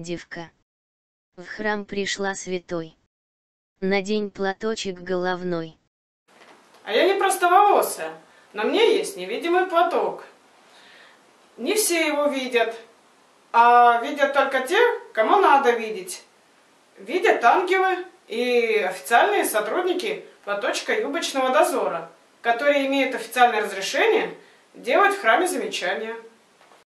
девка. В храм пришла святой. Надень платочек головной. А я не простоволосая, но мне есть невидимый платок. Не все его видят, а видят только те, кому надо видеть. Видят ангелы и официальные сотрудники платочка юбочного дозора, которые имеют официальное разрешение делать в храме замечания.